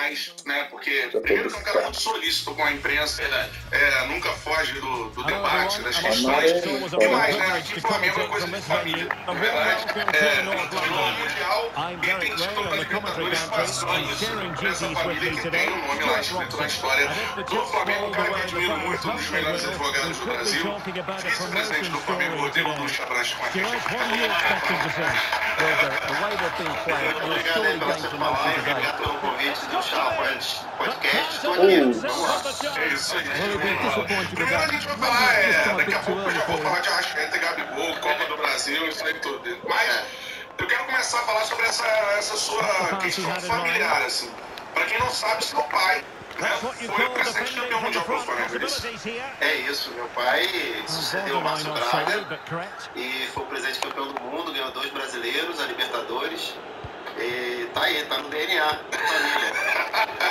mais, né? Porque primeiro que é um cara muito solícito com a imprensa, é, nunca foge do, do debate, das questões. E mais, né? Aqui o Flamengo é coisa de família, na verdade. É, Mundial e tem título da Libertadores fações essa família que tem um nome lá escrito na história do Flamengo, um cara que eu admiro muito, um dos melhores advogados do Brasil, vice-presidente do Flamengo, Rodrigo Lucha Branco. Obrigado aí pela sua palavra, obrigado pelo convite Podcast. Vamos lá. É isso aí. Primeiro a gente vai falar, é, daqui a pouco eu já vou falar de Arrascaeta e Gabigol, Copa do Brasil, isso aí tudo. Mas eu quero começar a falar sobre essa, sua questão familiar, assim. Pra quem não sabe, seu pai né, foi campeão mundial é isso? É meu pai sucedeu o Márcio Braga e foi o presidente campeão do mundo, ganhou dois brasileiros, a Libertadores. E tá aí, tá no DNA.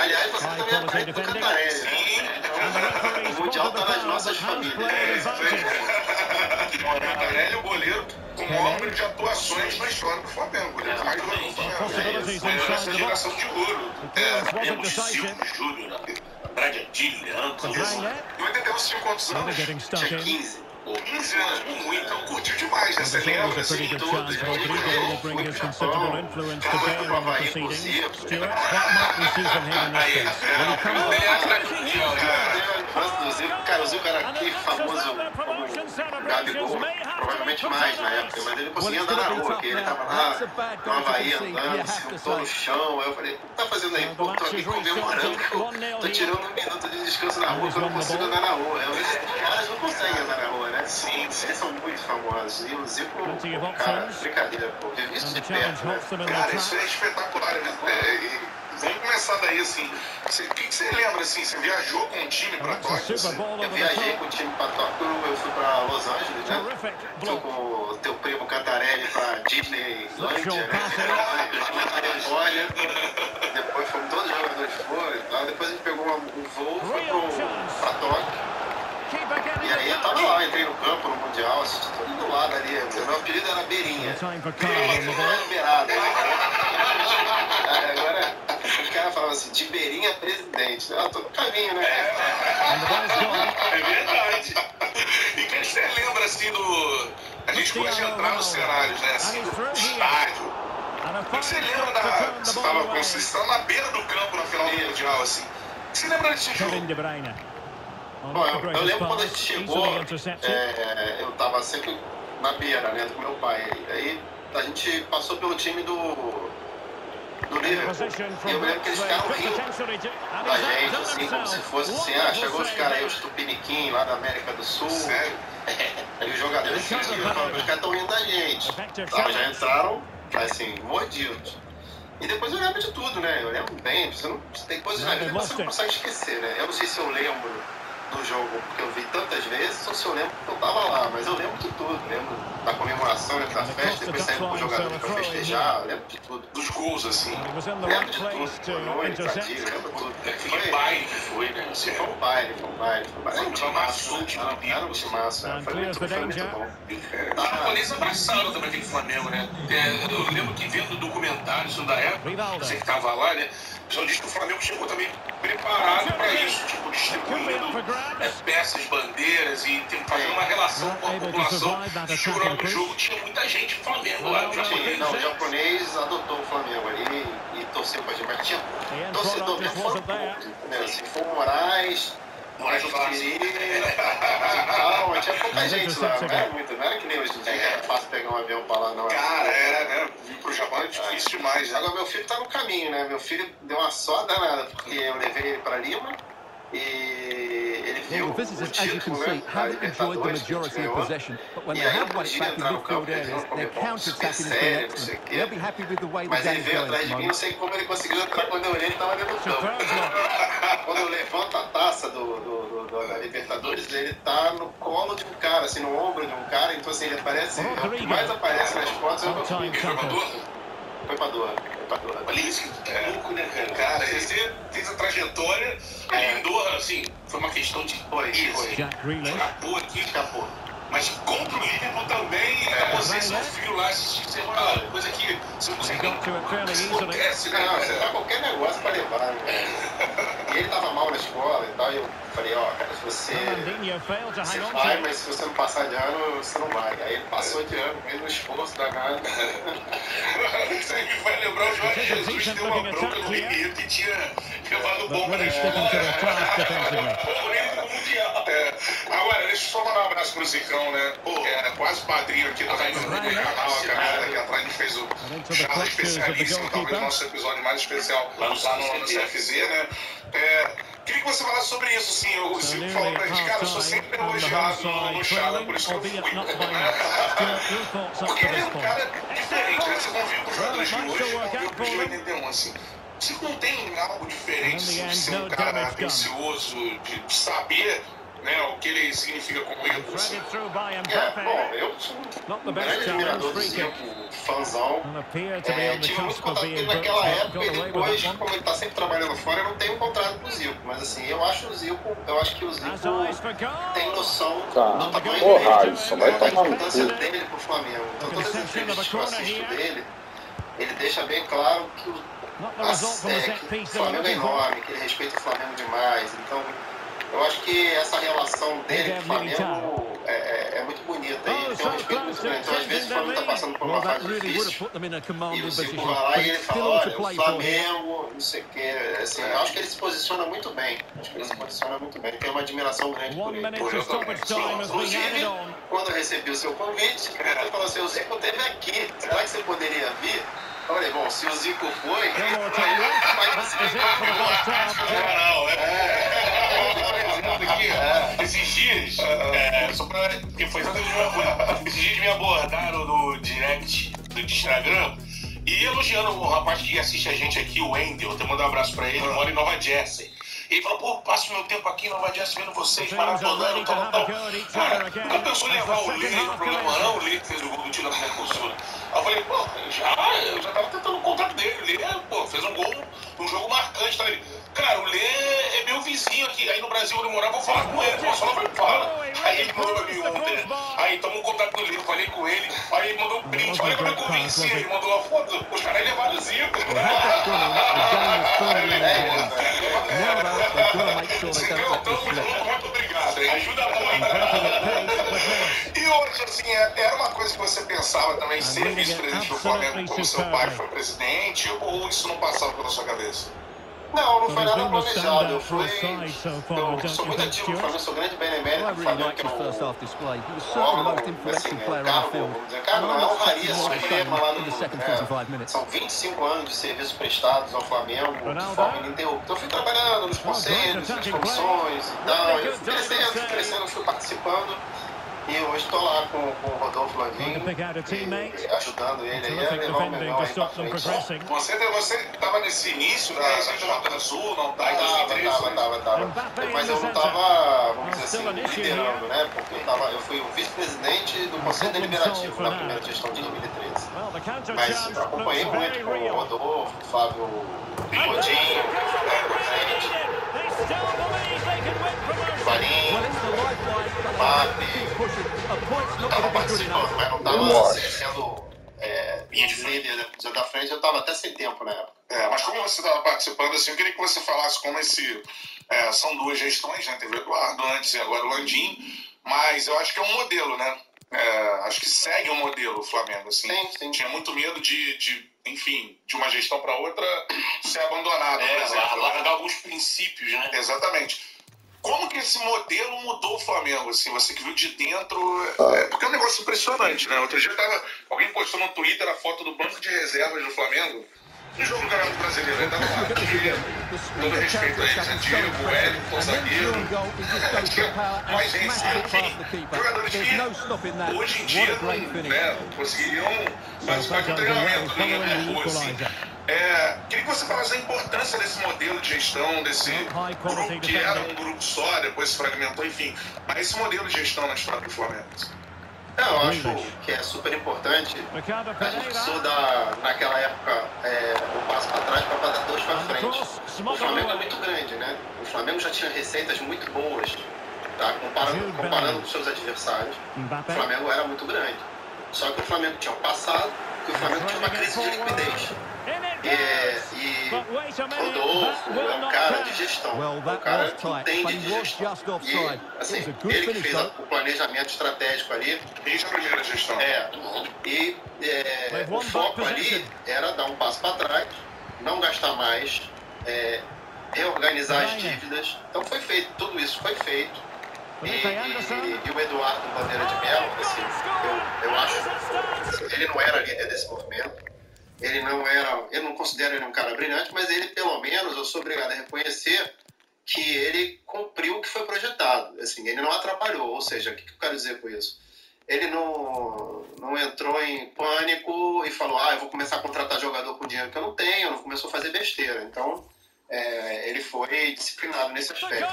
Aliás, você também é pai do Cantarelli. né? Então, o Mundial tá nas nossas famílias. É. O Cantarelli é o goleiro com o maior número de atuações na história do Flamengo. O goleiro mais jogou no Flamengo. Foi essa geração de ouro. É, Temos Silvio Júnior, Adilho, Leandro. Em 81 tinha quantos anos? Tinha 15. 15 anos, muito, então curtiu demais? Você lembra, assim, pretty good tudo. chance. Rodrigo will bring his considerable influence to bear on the proceedings. Stuart, what might we see from him in this Aí, case? Will he come é, Zico, cara, o era aqui famoso como Gabigol, provavelmente mais na época, mas ele conseguia andar na rua, porque ele tava lá no Havaí andando, sentou no chão, aí eu falei, o que tá fazendo aí? Pô, tô aqui comemorando que eu tô tirando um minuto de descanso na rua, que eu não consigo andar na rua. Eu, esses caras não conseguem andar na rua, né? Sim, eles são muito famosos, e o Zico, cara, brincadeira, isso And de perto, né? Cara, isso é espetacular, né? É, e vamos começar daí, assim. O que, que você lembra, assim? Você viajou com um time pra That's a Tóquio? Assim? Eu viajei com o time pra Tóquio, eu fui pra Los Angeles, né? Fui com o teu primo Cantarelli pra Disneylândia, Show né? Califórnia. Depois fomos todos os jogadores foram e tal. Depois a gente pegou um voo, foi pro, pra Tóquio. E aí eu tava lá, entrei no campo, no Mundial, assisti tudo do lado ali. Meu apelido era Beirinha. Ball. era beirada. O cara falava assim, de Beirinha presidente. Eu tô no caminho, né? Gone. É verdade. E o que você lembra, assim, do... A gente pode entrar nos cenários, né? Assim, do estádio. Você lembra da... Você estava com... Você estava na beira do campo na final do Mundial, assim. O que você lembra desse jogo? Bom, eu, eu lembro quando a pass, gente chegou, intercepted. é, eu tava sempre na beira, né, do meu pai. Aí a gente passou pelo time do, do Liverpool. E eu lembro que eles ficaram rindo da gente, assim, como se fosse assim, ah, chegou os caras aí, os tupiniquim lá da América do Sul. Sério? Aí os jogadores falavam, os caras estão rindo da gente. Tá, já entraram, assim, mordidos. E depois eu lembro de tudo, né? Eu lembro bem, você não, tem coisas na vida que você não consegue esquecer, né? Eu não sei se eu lembro do jogo porque eu vi tantas vezes ou se eu lembro porque eu tava lá, mas eu lembro de tudo. Lembro da comemoração, lembro da festa, depois saímos com os jogadores pra festejar, eu lembro de tudo. Dos gols, assim. The Lembro de tudo, boa noite, intercept. lembro tudo. Que baile que foi, né? Assim, Foi um baile, foi um baile, foi um baile. Era um timaço, Foi um time era um- era um timaço, né? foi muito, foi muito bom. Os japoneses abraçaram também aquele Flamengo, né? É, eu lembro que vendo documentários da época, Rivaldo. você que estava lá, né? Já disse que o Flamengo chegou também preparado para isso, tipo, distribuindo for é, peças, bandeiras e fazendo uma relação com a população. Jurando attacking o jogo, tinha muita gente do Flamengo lá, japonês. não, o japonês adotou o Flamengo ali e torceu pra gente, mas tinha torcedor mesmo, poucos, entendeu? Assim, foi o Moraes, E tal, mas tinha pouca gente lá, não era muito, não era que nem hoje em dia, era fácil pegar um avião pra lá, não. Cara, era, né? Vir pro Japão é difícil demais, né? Agora meu filho tá no caminho, né? Meu filho deu uma só danada, porque eu levei ele pra Lima e Well, the visitors, as you can see, haven't enjoyed the majority of possession, but when they have one podia back in midfield areas, their counter-attacking has been excellent. They'll be happy with the way the Mas ele game's veio going at atrás the de mim, não moment. sei como ele conseguiu entrar quando levanto a taça do, do, da Libertadores, ele tá no colo de um cara, assim, no ombro de um cara, então assim, ele aparece, o que mais aparece nas fotos é o. Ele foi pra Doha? Pra pra. Olha isso, que louco, né, cara? Cara, você fez a trajetória em Doha, assim, foi uma questão de Foi, isso. foi. Escapou aqui, Escapou. mas contra o Liverpool também, é, você e seu filho lá assistir, você fala, coisa que você não consegue Got to it fairly easily. acontece, né? Você dá qualquer negócio pra levar, né? tal. E eu falei, ó, cara, se você, você vai, mas se você não passar de ano, você não vai. Aí ele passou de ano, mesmo esforço danado. Isso aí me vai lembrar o Jorge Jesus deu uma bronca no Rio que tinha levado bomba na escola. É, agora, deixa eu só mandar um abraço pro Zicão, né? Pô, é quase padrinho aqui do canal, a caminhada aqui atrás, a gente fez o Charla especialíssimo, talvez o nosso episódio mais especial. Lá no, no CFZ, né? É, queria que você falasse sobre isso, sim. O Zico falou pra gente, cara, eu sou sempre elogiado no, no Charla, por isso que eu fui. Porque ele é um cara diferente, né? Você convive com os jogadores de hoje, convive com os de 81, assim. Você não tem algo diferente assim, de ser um cara atencioso, de saber né, o que ele significa como ídolo. Assim. É, bom, eu sou um grande admirador do Zico, fãzão. É, tive muito contato com ele naquela época e depois, como ele está sempre trabalhando fora, eu não tenho um contrato com o Zico. Mas assim, eu acho o Zico, eu acho que o Zico tem noção tá. do tamanho Porra, dele, isso vai da importância cu. dele pro Flamengo. Então todas as entrevistas que eu assisto dele, ele deixa bem claro que o, as, é, que o Flamengo é enorme, que ele respeita o Flamengo demais. Então, eu acho que essa relação dele com o Flamengo é, é, é muito bonita e ele tem um respeito muito grande. Então, às vezes, o Flamengo está passando por uma fase difícil e o Zico vai lá e ele fala, olha, o Flamengo, não sei o quê. Assim, eu acho que ele se posiciona muito bem. Acho que ele se posiciona muito bem. Tem uma admiração grande por ele. Por eu também. Inclusive, quando eu recebi o seu convite, ele falou assim, o Zico esteve aqui, será que você poderia vir? Eu falei, bom, se o Zico foi, aí vai ser Não, é. Aqui, esses dias, é, só pra. Porque foi exatamente a mesma coisa. Esses dias me abordaram no direct do Instagram e elogiando o rapaz que assiste a gente aqui, o Wendel. Até mandar um abraço pra ele, mora em Nova Jersey. E ele falou, pô, passo meu tempo aqui em Nova Jersey vendo vocês, maratonando, tal, tal. Cara, nunca pensou em levar o Lê no programa, não? O Lê que fez o gol do time da Mercosul. Aí eu falei, pô, já, eu já tava tentando o contato dele. Lê, pô, fez um gol, um jogo marcante. Tá? Ele, Cara, o Lê é meu vizinho aqui. Aí no Brasil ele morava, vou falar com ele. Posso falar? Eu fala. Aí ele mandou pra mim ontem. Aí tomou um contato do Lê, eu falei com ele. Aí ele mandou um print. Olha como eu convenci. Ele mandou uma foto. Os caras levaram o Zico. Muito obrigado. Ajuda muito. E hoje, assim, era uma coisa que você pensava também ser vice-presidente do Flamengo como seu pai foi presidente? Ou isso não passava pela sua cabeça? Não, não foi nada planejado. Eu fui. Eu sou muito ativo no Flamengo, sou grande benemérito do Flamengo, que é um órgão, assim, é um cargo, vamos dizer, cargo não é honraria suprema lá no mundo, né? São 25 anos de serviços prestados ao Flamengo de forma ininterrupta. Eu fui trabalhando nos conselhos, nas comissões e tal. Eu fui crescendo, fui crescendo, fui participando. E hoje estou lá com, com o Rodolfo Landim, ajudando ele. Aí a levar o melhor aí pra frente. Você você estava nesse início da Jota Sul, não tá? Tava, tava, tava, tava. Mas eu não estava, vamos dizer assim, liderando, né? Porque eu, tava, eu fui o vice-presidente do Conselho Deliberativo na primeira gestão de 2013. Mas eu acompanhei muito com o Rodolfo, o Fábio Godinho, o Farinho, Mapi. Estava participando, mas não estava sendo é, líder já da frente, eu estava até sem tempo na época. É, mas como você estava participando, assim, eu queria que você falasse como esse. É, são duas gestões, né? Teve o Eduardo antes e agora o Landim, mas eu acho que é um modelo, né? É, acho que segue um modelo o Flamengo, assim. Sim, sim. Tinha muito medo de, de enfim, de uma gestão para outra ser abandonado, É, por exemplo. né? largar alguns princípios, né? Exatamente. Como que esse modelo mudou o Flamengo, assim, você que viu de dentro? É, porque é um negócio impressionante, né? Outro dia tava, alguém postou no Twitter a foto do banco de reservas do Flamengo. No jogo do Campeonato Brasileiro, ainda lá. Todo respeito a eles, Antigo, Wellington, zagueiro. Mas, enfim, jogadores que hoje em dia não, né, conseguiriam participar de um treinamento do Liverpool, assim. É, queria que você falasse da importância desse modelo de gestão, desse grupo que era um grupo só, depois se fragmentou, enfim. Mas esse modelo de gestão na história do Flamengo. Não, eu acho que é super importante a gente precisou dar, naquela época, é, um passo para trás para dar dois para frente. O Flamengo é muito grande, né? O Flamengo já tinha receitas muito boas, tá? comparando, comparando com seus adversários. O Flamengo era muito grande. Só que o Flamengo tinha um passado, que o Flamengo tinha uma crise de liquidez. É, e Rodolfo é um cara de gestão. O cara que entende de gestão. E, assim, ele que fez o planejamento estratégico ali. Desde a primeira gestão. É. E é, o foco ali era dar um passo para trás, não gastar mais, é, reorganizar as dívidas. Então foi feito, tudo isso foi feito. E, e, e, o Eduardo Bandeira de Mello, assim, eu, eu acho, ele não era líder desse movimento, ele não era, eu não considero ele um cara brilhante, mas ele, pelo menos, eu sou obrigado a reconhecer que ele cumpriu o que foi projetado. Assim, ele não atrapalhou. Ou seja, o que eu quero dizer com isso? Ele não, não entrou em pânico e falou: ah, eu vou começar a contratar jogador com dinheiro que eu não tenho, não começou a fazer besteira. Então, é, ele foi disciplinado nesse aspecto.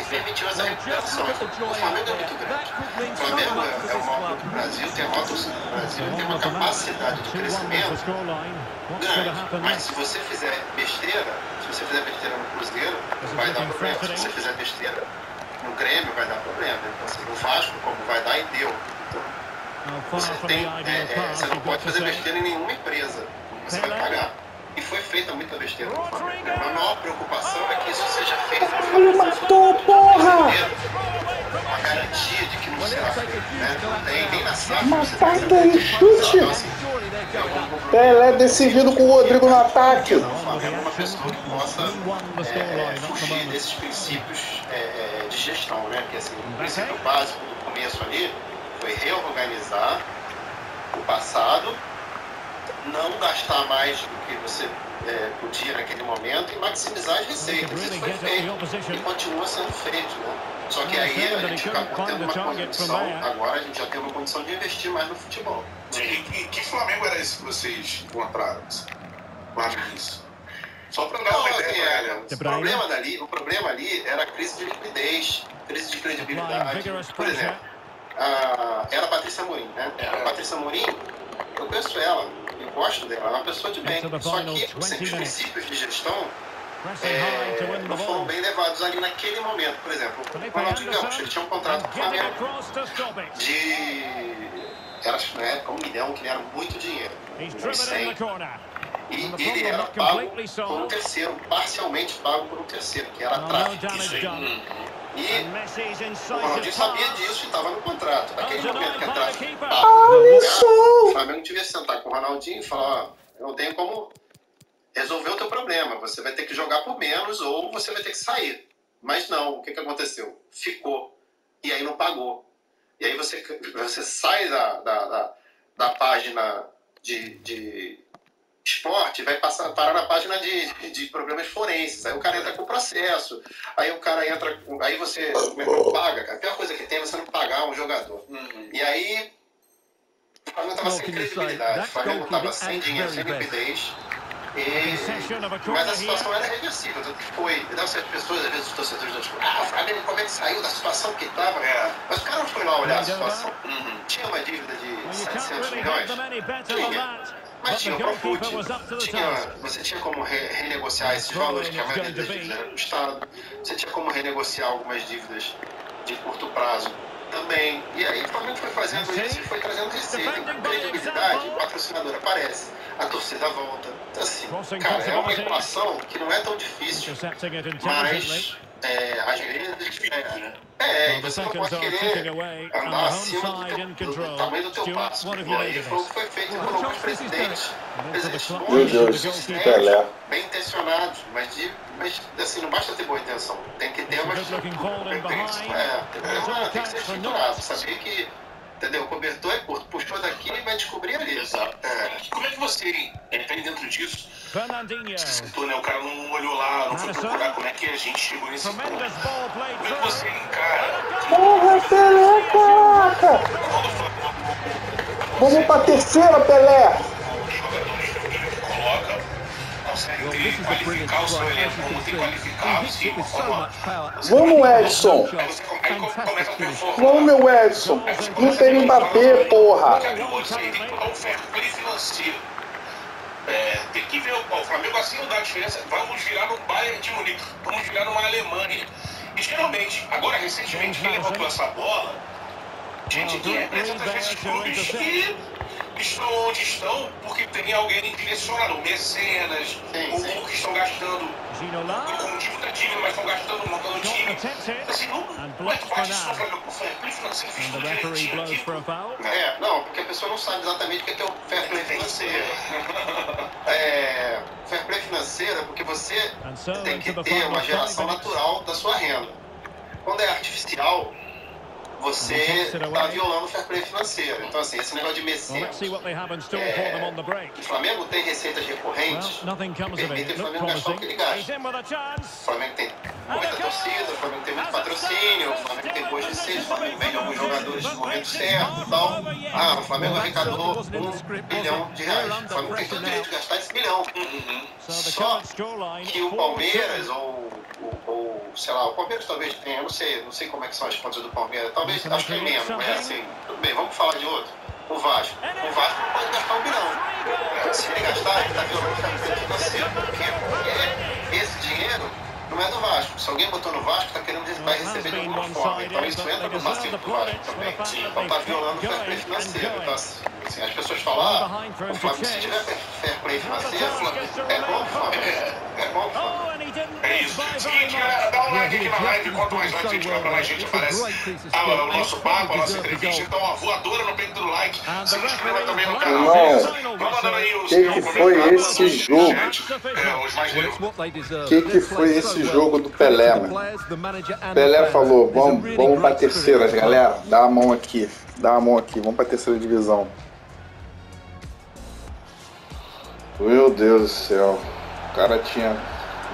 E permitiu essa recuperação. O Flamengo é muito grande. O Flamengo é, o maior clube do Brasil, tem a maior torcida do Brasil, tem uma capacidade de crescimento grande. Mas se você fizer besteira, se você fizer besteira no Cruzeiro, vai dar problema. Se você fizer besteira no Grêmio, vai dar problema. Então, assim, no Vasco, como vai dar, e deu. Então, você, tem, é, é, você não pode fazer besteira em nenhuma empresa. Você vai pagar. E foi feita muita besteira. A maior preocupação é que isso seja feito. Ele matou, porra! Uma garantia de que não será feito, né? Não tem nem na SAF. Matada e chute! Pelé decidido com o Rodrigo no ataque. É uma pessoa que possa é, fugir desses princípios é, de gestão, né? Que assim, o princípio básico do começo ali foi reorganizar o passado não gastar mais do que você é, podia naquele momento e maximizar as receitas. Isso foi feito e continua sendo feito. Né? Só que aí a gente acabou tendo uma condição, agora a gente já tem uma condição de investir mais no futebol. E, e que Flamengo era esse que vocês encontraram? Guarda isso. Só para dar uma ideia, o problema dali, o problema ali era a crise de liquidez, crise de credibilidade. Por exemplo, a, era a Patrícia Morim, né? A Patrícia Morim, eu conheço ela, eu gosto dela, é uma pessoa de bem. Só que os princípios de gestão é, não foram bem levados ali naquele momento. Por exemplo, o Ronaldinho Gaúcho, ele tinha um contrato com o Flamengo de... Era, na época, um milhão, que era muito dinheiro. E ele era pago por um terceiro, parcialmente pago por um terceiro, que era tráfico. E o Ronaldinho sabia disso e estava no contrato. Naquele momento que a tráfico pago, o Flamengo devia sentar com o Ronaldinho e falar, ó, não tenho como resolver o teu problema. Você vai ter que jogar por menos ou você vai ter que sair. Mas não, o que, que aconteceu? Ficou. E aí não pagou. E aí você, você sai da, da, da, da página de, de esporte vai passar, parar na página de, de problemas forenses. Aí o cara entra com o processo. Aí o cara entra. Aí você não paga, cara. A pior coisa que tem é você não pagar um jogador. Uhum. E aí. Estava sem credibilidade. O Flamengo estava sem dinheiro, sem liquidez. E, mas a situação era reversível, tanto que foi. Deve ser as pessoas, às vezes, os torcedores não tipo, ah, o Flamengo como é que saiu da situação que estava. É. Mas o cara não foi lá olhar a situação. Uhum. Tinha uma dívida de 700 milhões? Tinha. Mas tinha o Profut, tinha, você tinha como re renegociar esses valores que a maioria das dívidas era do Estado, você tinha como renegociar algumas dívidas de curto prazo também. E aí o Flamengo foi fazendo isso e foi trazendo receita, credibilidade, o patrocinador aparece, a torcida volta. Então, assim, cara, é uma equação que não é tão difícil, mas é, às vezes. É, é, você não pode querer andar acima do, teu, do, tamanho do teu passo. E aí foi o que foi feito por alguns presidentes. Presidentes bons, bem intencionados, mas, de, mas assim, não basta ter boa intenção. Tem que ter uma estrutura. Tem, tem, é, tem, tem que ser estruturado. Saber que Entendeu? O cobertor é curto. Puxou daqui e vai descobrir ali. Exato. É. Como é que você entra dentro disso? Fernandinho. Citou, né? O cara não olhou lá, não foi procurar como é que a gente chegou nesse ponto. Como é que você encara? Porra, Pelé, caraca! Vamos pra terceira, Pelé! Qualificar o seu elenco como tem qualificado, sim, de forma. Vamos, Edson! Vamos, meu Edson! Não tem Mbappé, porra! É, tem que ver o, o Flamengo assim não dá diferença. Vamos virar no Bayern de Munique, vamos virar numa Alemanha. E geralmente, agora recentemente, quem levantou essa bola, gente que representa esses clubes que estão onde estão porque tem alguém direcionado, mecenas, sim, ou, sim. que estão gastando como tipo da dívida, mas estão gastando, montando time. Assim, não, não é parte só para o fair play financeiro, É, não, porque a pessoa não sabe exatamente o que é o fair play financeiro. é, fair play financeiro é porque você tem que ter uma geração natural da sua renda. Quando é artificial, você está violando o fair play financeiro. Então, assim, esse negócio de mecenas. É, o Flamengo tem receitas recorrentes que permitem o Flamengo gastar o que ele gasta. O Flamengo tem muita torcida, o Flamengo tem muito patrocínio, o Flamengo tem boas receitas, o Flamengo vende alguns jogadores no momento certo e tal. Ah, o Flamengo arrecadou um bilhão de reais. O Flamengo tem todo o direito de gastar esse bilhão. Uhum. Só que o Palmeiras ou, ou, ou, sei lá, o Palmeiras talvez tenha, eu não sei, não sei como é que são as contas do Palmeiras, talvez, acho que é menos, mas assim, tudo bem, vamos falar de outro. O Vasco. O Vasco não pode gastar um bilhão. Se ele gastar, ele está violando o campeonato financeiro. Porque esse dinheiro não é do Vasco. Se alguém botou no Vasco, está querendo vai receber de alguma forma. Então isso entra no passivo do Vasco também. Então está violando o fair play financeiro. Então, assim, as pessoas falam, ah, o Flamengo, se tiver fair play financeiro, é bom pro Flamengo. É bom pro Flamengo. É isso. Seguinte, galera, dá um like aqui na live. Quanto mais like a gente vai, mais gente aparece ah, o nosso papo, a nossa entrevista. Então, a voadora no peito do like. Se inscreva também no canal. Irmão, o que, que foi esse jogo? O que, que foi esse jogo do Pelé, mano? Pelé falou, vamos, vamos pra terceira, galera. Dá a mão aqui. Dá a mão aqui. Vamos pra terceira divisão. Meu Deus do céu. O cara tinha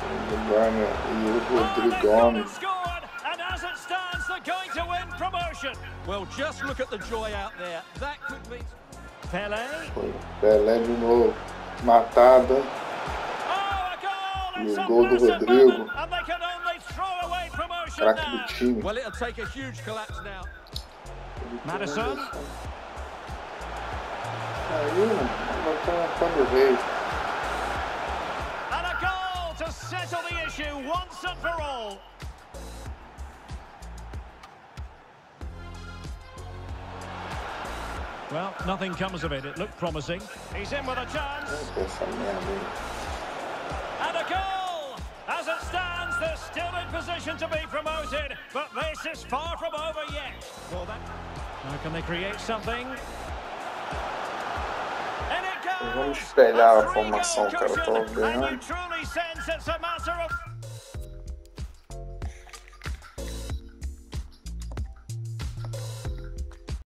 very real. Passe do Rivaldo. Grealish. De Bruyne. Felipe Anderson. Bruyne e o Rodrigão. Well, just look at the joy out there. That could be Pelé. Pelé de novo, matada. E o gol do Rodrigo. Craque do time. Well, it'll take a huge collapse now. Madison. Aí, mano, vai estar no and for all. Well, nothing comes of it. It looked promising. He's in with a chance. And a goal! As it stands, they're still in position to be promoted, but this is far from over yet. Well, that... Now can they create something? Vamos espelhar a formação, cara. Eu tô vendo.